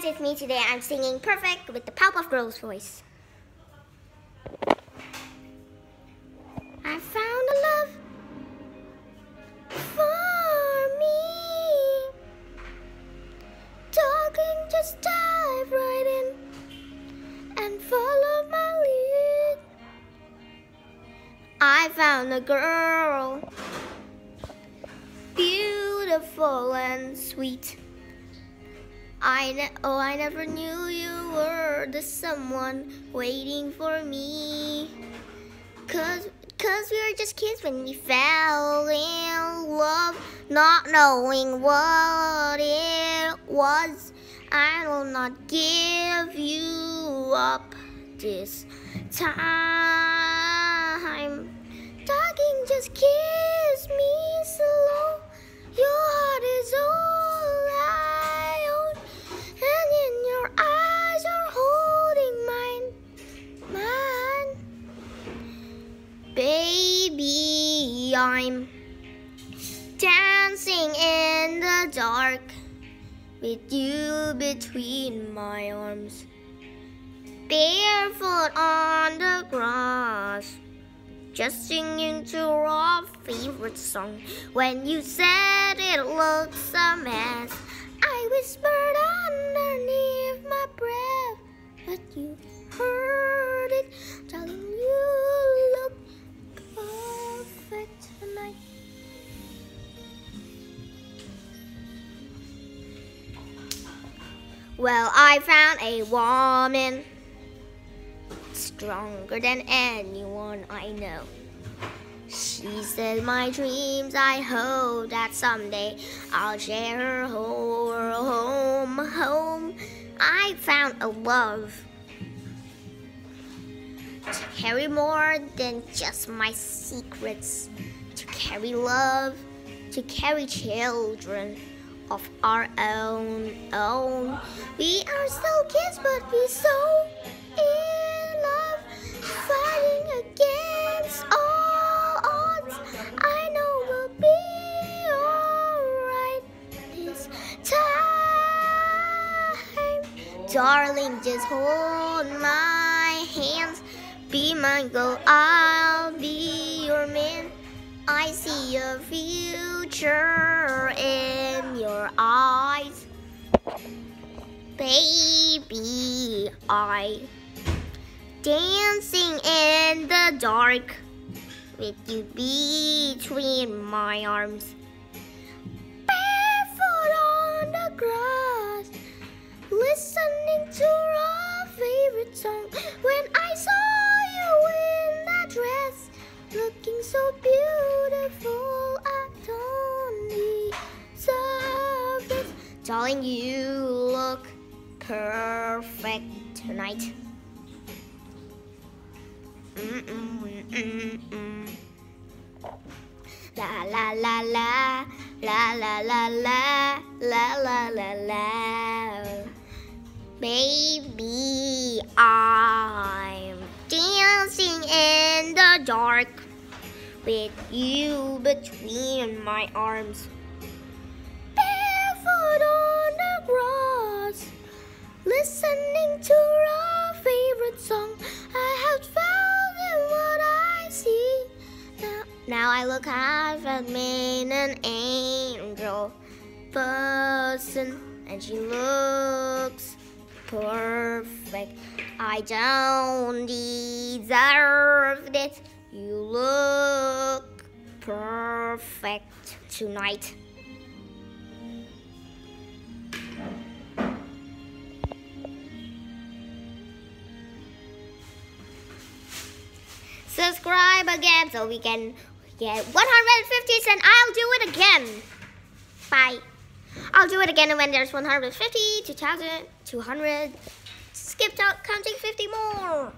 guys, it's me today. I'm singing Perfect with the Powerpuff Girls voice. I found a love for me. Talking, just dive right in and follow my lead. I found a girl, beautiful and sweet. I ne- oh I never knew you were the someone waiting for me. Cause cause we were just kids when we fell in love, not knowing what it was. I will not give you up this time. Talking just kiss Baby, I'm dancing in the dark with you between my arms, barefoot on the grass just singing to our favorite song. When you said it looks a mess, I whispered underneath my breath, but you Well, I found a woman stronger than anyone I know. She said, My dreams, I hope that someday I'll share her home, home. I found a love to carry more than just my secrets, to carry love, to carry children of our own, own. We are still kids, but we so in love, fighting against all odds. I know we'll be alright this time. Darling, just hold my hands. Be my girl, I'll be your man. I see a future Baby, I dancing in the dark with you between my arms. Barefoot on the grass, listening to our favorite song. When I saw you in that dress, looking so beautiful, I don't deserve this. Darling, you perfect tonight. La la la la la la la la la la la la Baby, I'm dancing in the dark with you between my arms. Now, I look at me an angel person, and she looks perfect. I don't deserve it. You look perfect tonight. Subscribe again so we can get 150 and I'll do it again. Bye. I'll do it again when there's 150, 2,000, 200. Skip out counting 50 more.